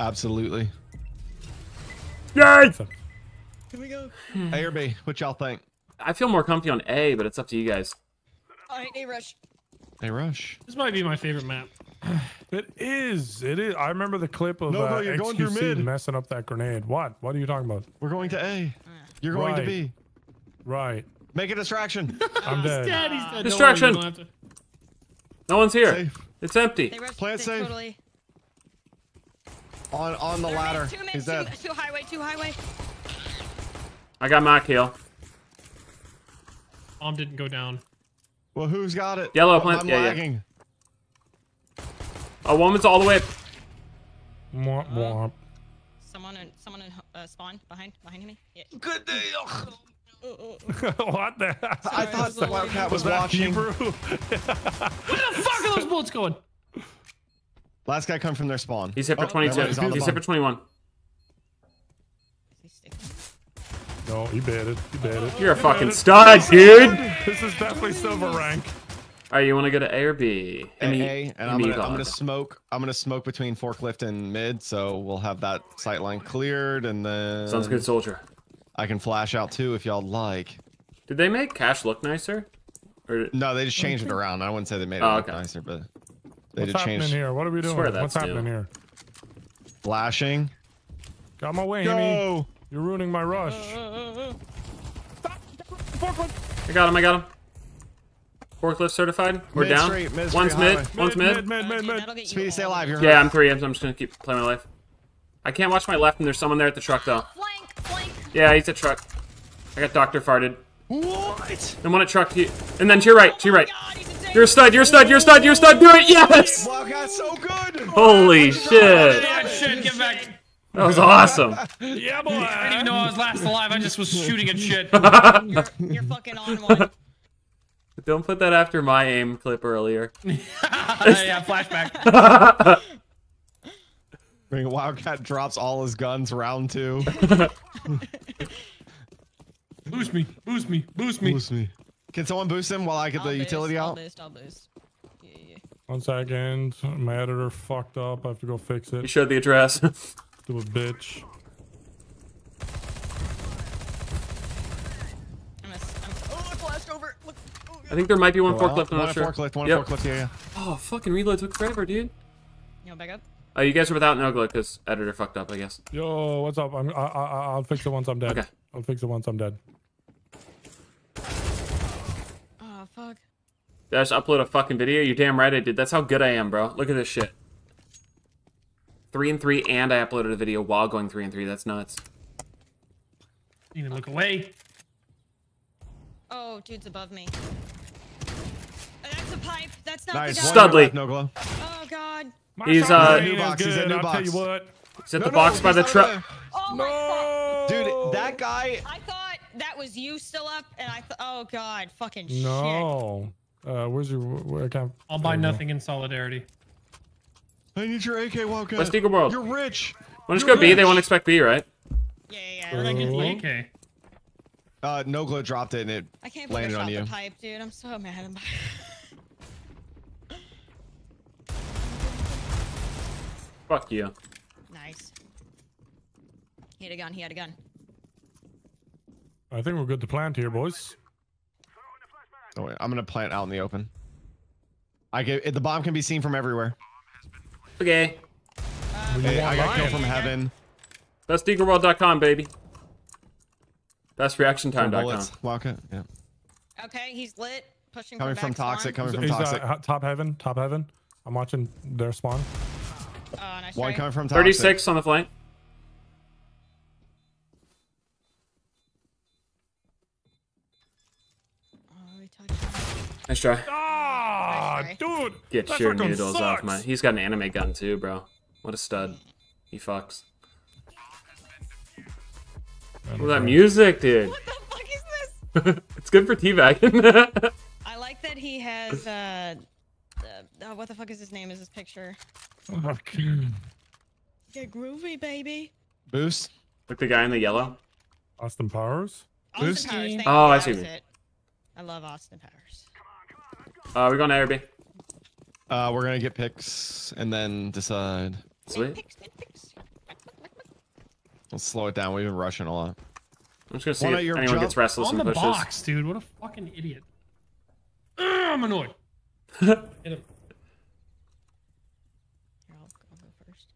Absolutely. Yay! Here we go. A or B? What y'all think? I feel more comfy on A, but it's up to you guys. All right, A rush. A rush. This might be my favorite map. It is. It is. I remember the clip of No, uh, no, you're going through XQC mid. messing up that grenade. What? What are you talking about? We're going to A. You're going to B. Right. Make a distraction. I'm dead. Dead, he's dead. Distraction. you don't have to- No one's here. Safe. It's empty. They. Play it safe. Totally. On on the They're ladder. Two mid, He's two, dead. two highway, two highway. I got my kill. Bomb didn't go down. Well, who's got it? Yellow I'm- plant- I'm yeah, yeah. A woman's all the way. Mwah, uh, mwah. Someone in someone in uh, spawn behind behind me. Yeah. Good deal. Uh, uh, what the? I thought the Wildcat was Was watching. Hebrew? Where the fuck are those bullets going? Last guy come from their spawn. He's hit for Oh, 22. he's He's hit for 21. Is he sticking? no, he baited. He baited. You're a fucking stud, dude. This is definitely silver rank. All right, you want to go to A or B? A, me- A, and give I'm gonna, a I'm gonna smoke. I'm gonna smoke between forklift and mid, so we'll have that sight line cleared, and then Sounds good, soldier. I can flash out too if y'all like. Did they make Cache look nicer? Or No, they just changed it around. I wouldn't say they made it Oh, look okay. nicer, but they What's happening change here? What are we doing? Swear What's happening new. here? flashing. Got my way, Hemi. Go. You're ruining my rush. I got him. I got him. Forklift certified. We're Mid down. straight, mid One's straight mid. One's mid. mid, mid, Oh, mid, mid. that'll get you Speedy, stay alive. the You're way. Yeah, I'm three. I'm, I'm just gonna keep playing my life. I can't watch my left, and there's someone there at the truck though. Flank, flank. Yeah, he's at truck. I got doctor farted. What? And one at truck. To you. And then to your right. To your right. Oh God, he's insane. You're a stud. You're a stud. You're a stud. You're a stud. Do it. Yes. Wildcat's so good. Holy shit. Yeah, shit, get back. That was awesome. Yeah, boy. I didn't even know I was last alive. I just was shooting at shit. You're, you're fucking on one. Don't put that after my aim clip earlier. yeah, flashback. Bring Wildcat drops all his guns round two. Boost me, boost me, boost me. Boost me. Can someone boost him while I get I'll the boost, utility I'll out? boost, I'll boost. Yeah, yeah. One second. My editor fucked up. I have to go fix it. You showed the address. Do a bitch. I'm a, I'm, oh, I flashed over. Look. Oh, I think there might be one Go forklift. I'm One not at sure. forklift, one Yep. at forklift, yeah, yeah. Oh, fucking reload took forever, dude. You want back up? Oh, you guys are without no glitch because editor fucked up, I guess. Yo, what's up? I'm, I, I, I- I'll fix it once I'm dead. Okay. I'll fix it once I'm dead. Oh, fuck. Did I just upload a fucking video? You're damn right I did. That's how good I am, bro. Look at this shit. Three and three, and I uploaded a video while going three and three. That's nuts. You need to look away. Oh, dude's above me. Uh, That's a pipe. That's not Nice. the One guy. Studley. left, No glow. Oh, God. My He's, shotgun uh, New box, he's good, a new I'll tell you box. what. He's at No, the no, box by the truck. there. Oh, my fuck. No. Dude, that guy. I thought that was you still up, and I thought, oh, God. Fucking shit. No. Uh, where's your? Where account? I'll buy there you go. nothing in solidarity. I need your AK, Wildcat. Let's Eagle World. You're rich. Want to You're go B? They won't expect B, right? Yeah, yeah, yeah. Where I get the AK? Uh, no glow dropped it and it I can't believe landed I on shot you. the pipe, dude. I'm so mad at my... Fuck you. Nice. He had a gun. He had a gun. I think we're good to plant here, boys. Oh wait, I'm gonna plant out in the open. I get the bomb can be seen from everywhere. Okay. Hey, I got want killed mine? from heaven. BestEagleWorld.com, baby. From BestReactionTime.com. bullets. Wildcat. Yeah. Okay, he's lit. Pushing Coming from, from back spawn. toxic. Coming from He's toxic. uh, top heaven. Top heaven. I'm watching their spawn. Oh, nice One try. coming from toxic. 36 on the flank. Oh, he touched me. Nice try. Ah, Nice dude. Get your fucking noodles off sucks. my. He's got an anime gun too, bro. What a stud. He fucks. Look at that music, dude. What the fuck is this? it's good for teabagging. I like that he has, uh, uh, what the fuck is his name? Is his picture? Okay. Get groovy, baby. Boost. Like the guy in the yellow. Austin Powers. Austin Boosty. Powers. Thank Oh, you, I see was it. I love Austin Powers. Uh, we're going to A. Uh, we're gonna get picks and then decide. Sweet. Let's slow it down. We've been rushing a lot. I'm just gonna see Why if your anyone gets restless On and the pushes. box, dude. What a fucking idiot. Ugh, I'm annoyed. Hit him. Here, I'll, I'll go first.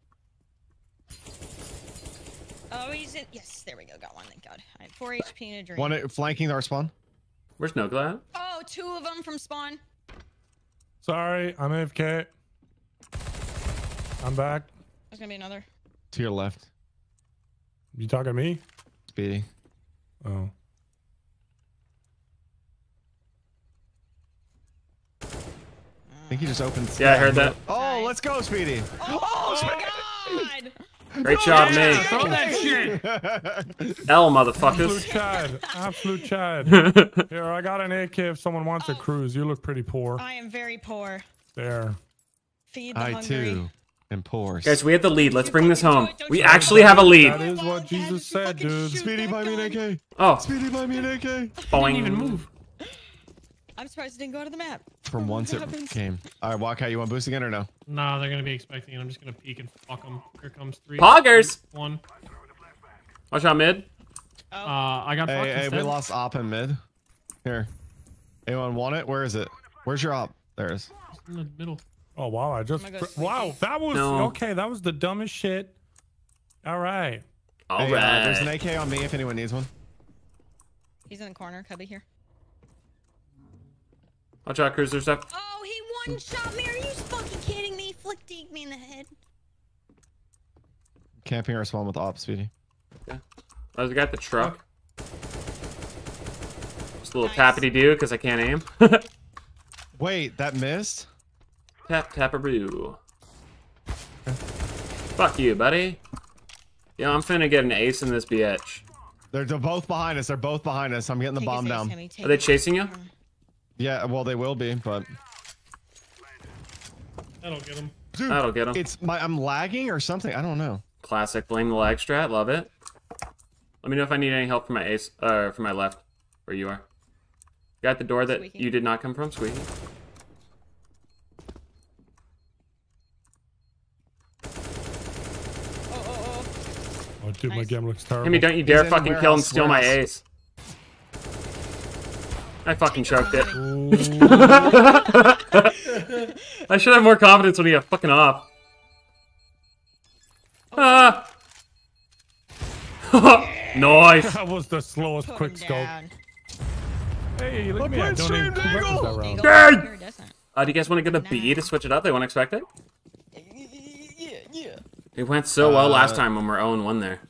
Oh, he's in. Yes, there we go. Got one. Thank God. I had four HP and a drink. One flanking our spawn. Where's Nogla? at? Oh, two of them from spawn. Sorry, I'm AFK. I'm back. There's gonna be another. To your left. You talking to me? Speedy. Oh. I think he just opened. Yeah, I heard that. Oh, Nice. let's go, Speedy. Oh, oh my God! Great job, me. Throw that shit. L motherfuckers. Absolute motherfuckers. Chad. Absolute Chad. Here, I got an AK if someone wants a oh. cruise. You look pretty poor. I am very poor. There. Feed the I hungry. too am poor. Guys, we have the lead. Let's bring this home. We actually have a lead. That is what Jesus said, dude. shoot Speedy, that buy me an. AK. Oh, Speedy, buy me an AK. I Didn't even move. I'm surprised it didn't go to the map. From once it happens? came. All right, Wildcat, you want boost again or no? Nah, they're gonna be expecting it. I'm just gonna peek and fuck them. Here comes three. Poggers. One. Watch out mid. Oh, Uh, I got fucked Hey, hey, we lost op in mid. Here. Anyone want it? Where is it? Where's your op? There it is. in the middle. Oh wow, I just I'm gonna go wow, that was No. okay. That was the dumbest shit. All right. All Hey, uh, there's an. AK on me if anyone needs one. he's in the corner. Cubby here. Watch out, cruiser stuff. Oh, he one shot me. Are you fucking kidding me? Flick deeked me in the head. Camping our spawn with op, Speedy. Oh, the guy at the truck. Just a little Nice. tappity do because I can't aim. Wait, that missed? Tap a taparoo. Fuck you, buddy. Yeah, I'm finna get an ace in this bitch. They're, they're both behind us. They're both behind us. I'm getting the Take bomb down. Are they chasing you? Uh-huh. Yeah, well, they will be, but That'll get them. dude, That'll get them. it's my I'm lagging or something. I don't know. Classic. Blame the lag strat. Love it. Let me know if I need any help from my ace, uh, from my left, where you are. You at the door that Squeaky. you did not come from, Squeaky. Oh, oh, oh. Oh, dude, my Nice. game looks terrible. Timmy, don't you dare in fucking kill and steal my ace. I fucking choked it. I should have more confidence when you have fucking off. Ah! nice. that was the slowest Put quick him scope. Hey, look at me. I don't stream, even two weapons that round. Eagle, Uh, do you guys want to get a B to switch it up? They weren't expect it? Yeah, yeah. It went so well last Uh, time when we're 0 1 there.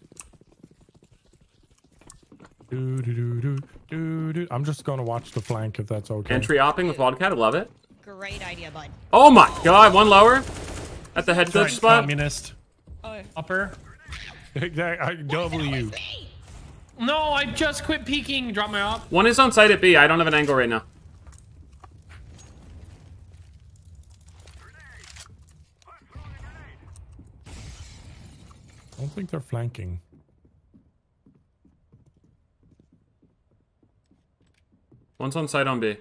Do, do, do, do, do, do. I'm just gonna watch the flank if that's okay. Entry opping with Wildcat, I love it. Great idea, bud. Oh my god, one lower at the head glitch Sorry, spot. communist. Oh, yeah. Upper. Exactly. I- W. No, I just quit peeking. Drop my op. One is on site at B. I don't have an angle right now. I don't think they're flanking. One's on site on B.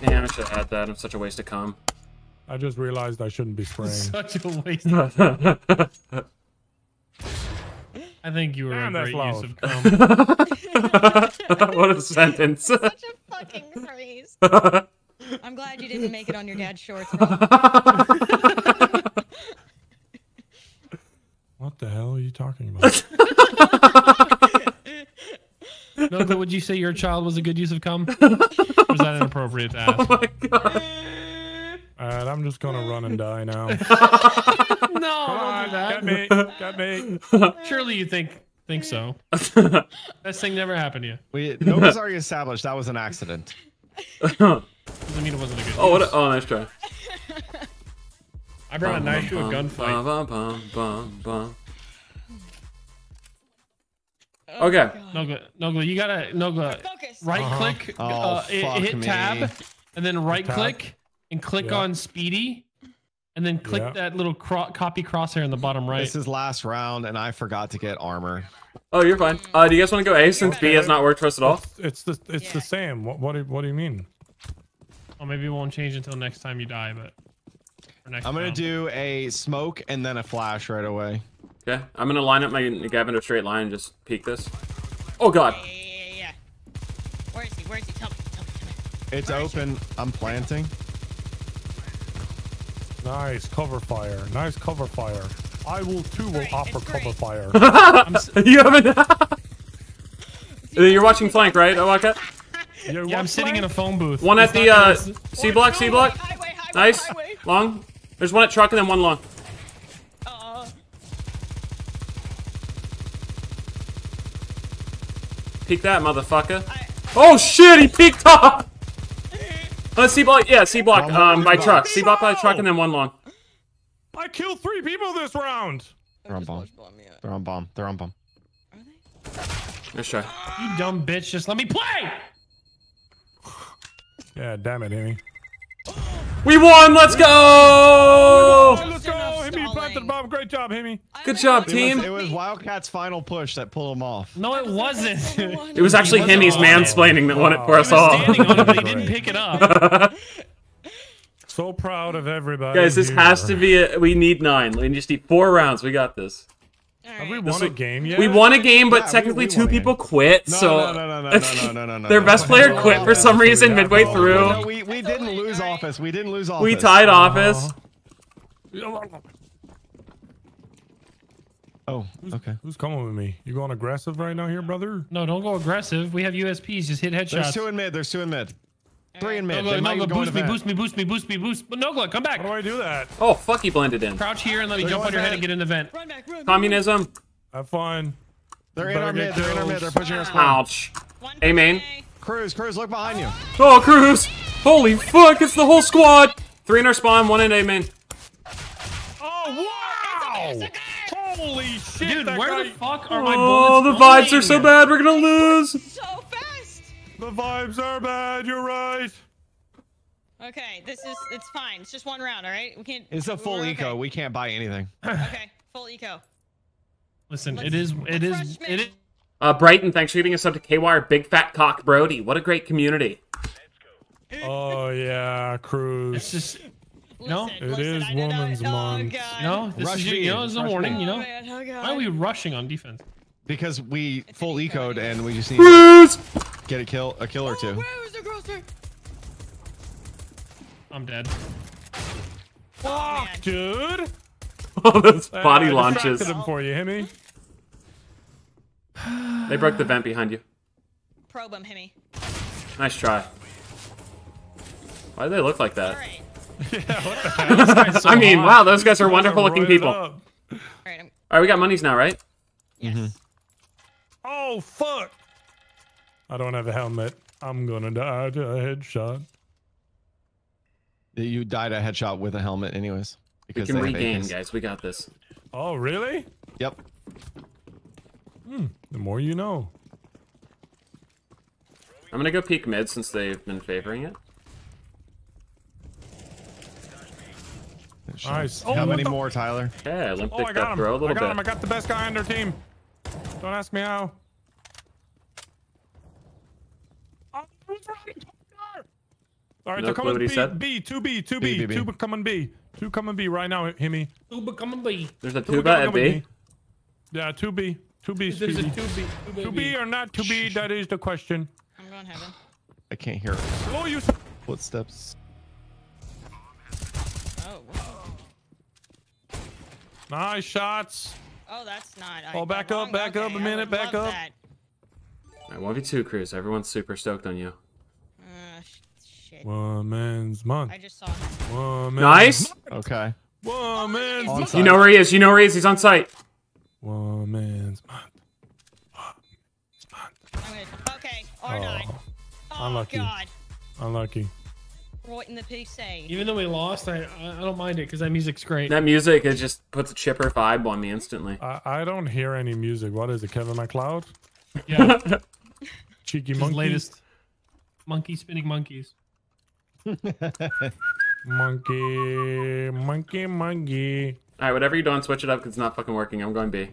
Damn, I should have had that. I'm such a waste of cum. I just realized I shouldn't be spraying. Such a waste. I think you were Damn, a that's great use of cum. what a sentence. Such a fucking phrase. I'm glad you didn't make it on your dad's shorts, bro. What the hell are you talking about? no, but would you say your child was a good use of cum? Or was that inappropriate to ask? oh my god. Alright, I'm just gonna run and die now. no, Come don't on, do get that. me, get me. Surely you think think so. Best thing never happened to you. We Nova's already established that was an accident. Doesn't mean it wasn't a good. Oh, what use. a, oh, nice try. I brought a knife to a Bum, gunfight. bum, bum, bum, bum. Oh, Okay. God. Nogla, Nogla, you gotta Nogla. Focus. Right click, Oh, uh, i- hit me. tab, and then right Tab. click and click Yeah. on Speedy, and then click Yeah. that little cro- copy crosshair in the bottom right. This is last round, and I forgot to get armor. Oh, you're fine. Uh, do you guys want to go A since B has not worked for us at all? It's the it's Yeah. the same. What what do, what do you mean? Well, maybe it won't change until next time you die, but next I'm gonna round. do a smoke and then a flash right away. Okay, I'm gonna line up my Gavin in a straight line and just peek this. Oh god. Yeah, yeah, yeah, yeah. Where is he? Where is he? Tell me. Tell me. Tell me. It's Where is he? open. I'm planting. Nice cover fire. Nice cover fire. I will too will offer it's cover great. fire. you haven't. You're watching flank, right, Awaka? Yeah, Yeah, I'm sitting in a phone booth. One at It's the uh, C block, C block. Highway, highway, Nice. highway. Long. There's one at truck and then one long. Uh, Peek that, motherfucker. Oh shit, he peeked off! Uh, C block, yeah, C block, um, by truck. block. C block by truck and then one long. I killed three people this round. They're on bomb. They're on bomb. They're on bomb. Are they? Nice try. You dumb bitch, just let me play! Yeah, damn it, Amy. We won, let's go! Let's go. enough Himmy planted the stalling. bomb. Great job, Himmy. Good job, It team. was, it was Wildcat's final push that pulled him off. No, it wasn't. It was actually wasn't Hemi's mansplaining that won it for us all. standing on it, but he didn't pick it up. So proud of everybody. Guys, this here. has to be a. We need nine. We just need four rounds. We got this. Have we won a game yet? We won a game, but technically two people quit. so no, no, no, no, no, no, their best player quit for some reason midway through. No, we, we didn't lose office. We didn't lose office. We tied office. Oh, okay. Who's, coming with me? You going aggressive right now here, brother? No, don't go aggressive. We have USPs. Just hit headshots. There's two in mid. There's two in mid. Three in mid. No, They go, no, go go, into boost me, boost me, boost me, boost me, boost me. But Nogla, come back. How do I do that? Oh, fuck, he blended in. Crouch here and let me They're jump on your head and get in the vent. Run back, run. Communism. Have fun. They're in our mid. They're in our mid. They're pushing our spawn. Ouch. One Hey, main. Cruz, Cruz, look behind you. Oh, Cruz! Holy fuck, it's the whole squad! Three in our spawn, one in A main. Oh, wow! Holy shit, Dude, where guy... the fuck are my oh, bullets? Oh, the vibes are so bad, we're gonna lose! So fast. The vibes are bad, you're right. Okay, this is it's fine. It's just one round, all right? We can't. It's a full we're eco. Okay. We can't buy anything. okay, full eco. Listen, Let's- it is it is it is. Uh, Brighton, thanks for getting us up to KY, Big Fat Cock Brody. What a great community. Oh, yeah, It's Cruz. just, No, Listen, it listen, is I did not- Woman's oh, Month. God. you this Rush is, you know, it's a rush warning, B. you Oh, know. man, oh, Why are we rushing on defense? Because we full ecoed and we just need to Cruz! Get a kill, a kill or two. where was the grocer? I'm dead. Fuck, dude. All those Uh, body I launches. distracted him for you, Himmy. They broke the vent behind you. Probe him, Himmy. Nice try. Why do they look like that? right, This guy's so I mean, hot. wow, those guys are wonderful looking people. All right, All right, we got monies now, right? Oh, fuck. I don't have a helmet. I'm gonna die to a headshot. You died a headshot with a helmet, anyways. We can regain, guys. We got this. Oh, really? Yep. Hmm, the more you know. I'm gonna go peek mid since they've been favoring it. Nice. Oh, how Oh, many more, Tyler? Yeah, Olympic Oh, I got death him. throw a I little got him. I got the best guy on their team. Don't ask me how. Oh, who's running? All right, No they're clue coming B, said? B, 2B, 2B, B, B, B. 2 coming B. 2 coming B right now, Himmy. Who become a B? There's a Two tuba coming at B. Yeah, 2B. 2B, There's a Speedy. 2B. 2B or not 2B, that is the question. I'm going heaven. I can't hear it. Oh, you footsteps. Oh, whoa. Nice shots. oh, that's not. I Oh, got back up, wrong. back up a minute, back up. That. Alright, 1v2 Cruz. Everyone's super stoked on you. Uh, sh- shit. Woman's month. I just saw him. Woman's Nice! Okay. Woman's On month. You know where he is. You know where he is. He's on site. Woman's month. Oh, I'm gonna. Okay, R9. Oh, Oh, unlucky. God. unlucky. Right in the PC. Even though we lost, I I I don't mind it because that music's great. That music, it just puts a chipper vibe on me instantly. I, I don't hear any music. What is it, Kevin MacLeod? Yeah, Cheeky his monkey. latest monkey spinning monkeys. Monkey, monkey, monkey. Alright, whatever you don't switch it up 'cause it's not fucking working. I'm going B.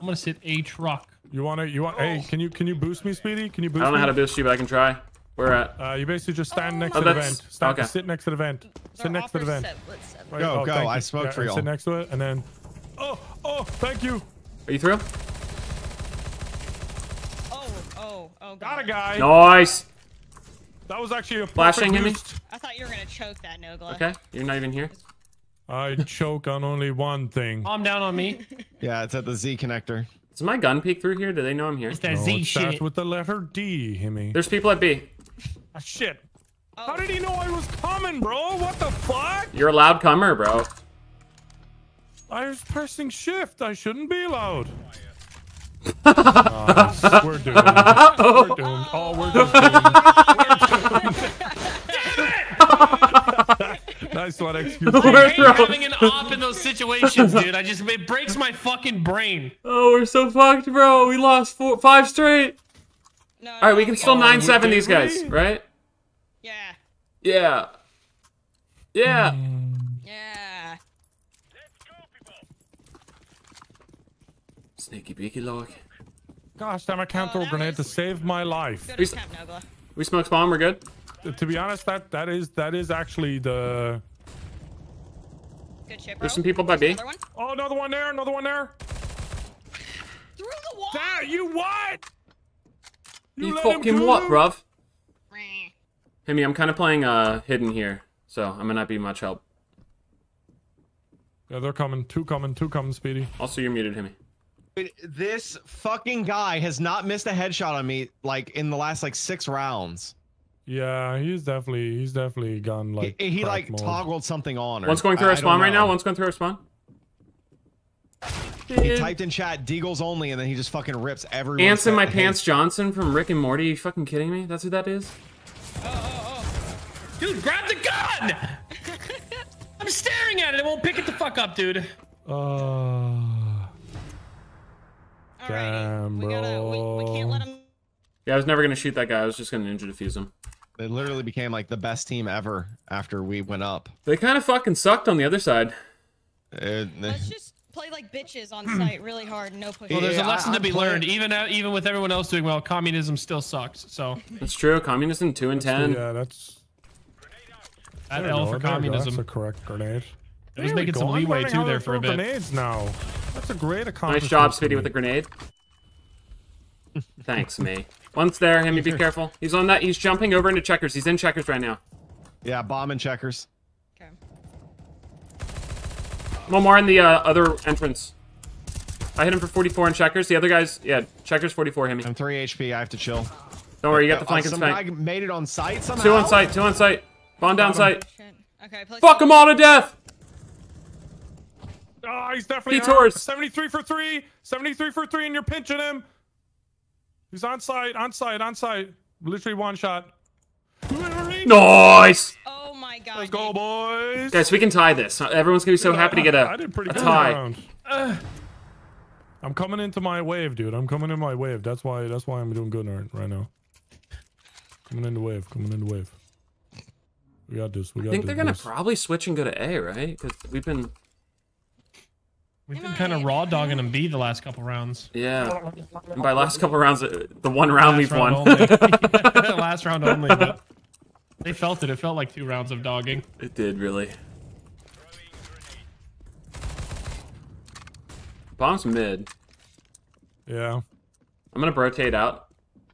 I'm gonna sit a truck. You want to? You want? Hey, can you can you boost me, Speedy? Can you boost I don't know me? how to boost you, but I can try. Where at? Uh, you basically just stand next Oh, to the vent. Stand, okay. Sit next to the vent. Sit Our next to the vent. set- set- Right, Go, oh, go, I you. smoked Yeah, for y'all. Sit next to it, and then. Oh, oh, thank you. Are you through? Oh, oh, oh, God. Got a guy. Nice. That was actually a Flashing perfect him? I thought you were gonna choke that Nogla. Okay, you're not even here. I choke on only one thing. Calm down on me. Yeah, it's at the Z connector. Does my gun peek through here? Do they know I'm here? It's that No, Z it starts shit. with the letter D, Himmy. There's people at B. Ah, shit. Oh. How did he know I was coming, bro? What the fuck? You're a loud comer, bro. I was pressing shift. I shouldn't be loud. Nice. We're doomed. We're doomed. Oh, we're doomed. nice one, excuse me. I We're hate having an op in those situations, dude. I just it breaks my fucking brain. Oh, we're so fucked, bro. We lost four, five straight. No, All right, no, we can still oh, nine seven these guys, we? right? Yeah, Yeah. Yeah. yeah. Sneaky beaky log. Gosh damn, I can't Oh, throw a that grenade to save my life. Good We attempt, Nogla. We smoke spawn. We're good. To be honest, that that is that is actually the. Good shit, bro. There's some people by B. Another one. Oh, another one there. Another one there. Through the wall. That you what? You, let him fucking kill what, bruv? Meh. Himmy, I'm kind of playing uh hidden here, so I might not be much help. Yeah, they're coming. Two coming. Two coming. Speedy. Also, you're muted, Himmy. Dude, This fucking guy has not missed a headshot on me like in the last like six rounds. Yeah, he's definitely he's definitely gone like. he he like mode. toggled something on. Or, One's going through I- our spawn right now. know. One's going through our spawn. He typed in chat Deagles only, and then he just fucking rips everyone. Ants in my pants Johnson from Rick and Morty. you fucking kidding me? That's who that is? Dude, grab the gun! I'm staring at it. It won't pick it the fuck up, dude. Uh, Alrighty. Damn, we gotta. We, we can't bro. let him. Yeah, I was never gonna shoot that guy. I was just gonna ninja defuse him. They literally became like the best team ever after we went up. They kind of fucking sucked on the other side. Uh, Let's just play like bitches on site really hard. No push. Well, there's Yeah, a lesson I- to be playing- learned. Even out, even with everyone else doing well, communism still sucks. So That's true. Communism two and ten. yeah, that's. that L for go, there you go, communism. That's a correct grenade. It was There making some leeway too there for a bit. Grenades now. That's a great accomplishment. Nice job, for Speedy, with the grenade. Thanks, me. Once there, Himmy, be careful. He's on that. He's jumping over into checkers. He's in checkers right now. yeah, bomb and checkers. Okay. One more in the uh, other entrance. I hit him for 44 in checkers. The other guys, yeah, checkers 44, Himmy. I'm three HP. I have to chill. Don't worry, you got the Uh, flank and some guy spank. made it on site somehow. Two on site, two on site. Bomb down site. Okay. Fuck them all to death! Oh, he's definitely Detours. hurt. 73 for three. 73 for three, and you're pinching him. He's on site, on site, on site. Literally one shot. Nice! Oh my god. Let's go, boys. Guys, we can tie this. Everyone's gonna be so happy to get I a, did pretty a good tie. round. I'm coming into my wave, dude. I'm coming in my wave. That's why. That's why I'm doing good right, right now. Coming into wave. Coming into wave. We got this. We got I think this. they're gonna boys. probably switch and go to A, right? Because we've been, We've been kind of raw dogging them B the last couple rounds. yeah. And by last couple rounds, uh, the one round we've Last won. round only. last round only, but they felt it. It felt like two rounds of dogging. It did really. Bomb's mid. Yeah, I'm gonna rotate out.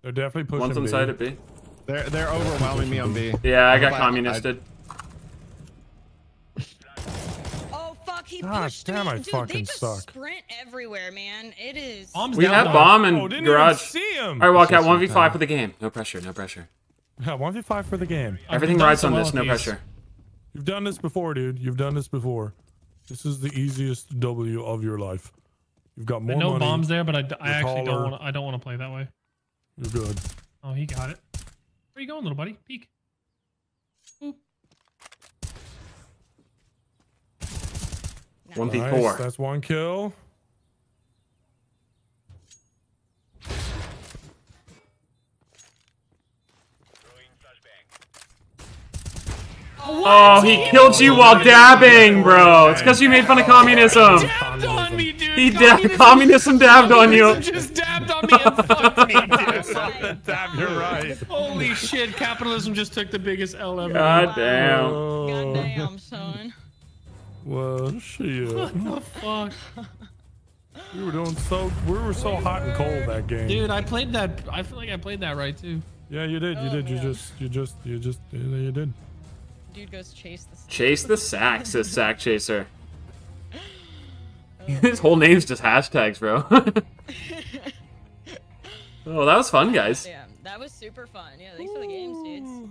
they're definitely pushing. One's on B. side at B. They're they're overwhelming me on B. Yeah, I got But I- communisted. Oh fuck. He Gosh, pushed damn, me. I Dude, they just suck. sprint everywhere, man. It is. Bombs We down have though. bomb and Oh, garage. even see him. All right, Wildcat, This is One v five bad. for the game. No pressure, no pressure. Yeah, one v five for the game. I've Everything rides on this, no these. pressure. You've done this before, dude. You've done this before. This is the easiest W of your life. You've got I more know money. bombs there, but I, You're actually taller. don't want. I don't want to play that way. You're good. Oh, he got it. Where you going, little buddy? Peek. One v Nice. four. That's one kill. Oh, oh he killed you while dabbing, bro. It's because you made fun of communism. Dabbed on me, dude. He dabbed communism dabbed on you. Just dabbed on me and fucked me, dude. Damn, you're right. Holy shit, capitalism just took the biggest L ever. God damn. Oh, Goddamn, son. Well, shit. What the fuck? We were doing so. We were so hot and cold that game. Dude, I played that. I feel like I played that right too. Yeah, you did. You Oh, did. You yeah. just. You just. You just. Yeah, you did. Dude goes chase the. Sack. Chase the sack, says Sack Chaser. Oh. His whole name's just hashtags, bro. oh, that was fun, guys. Yeah, that was super fun. Yeah, thanks for the games, dudes.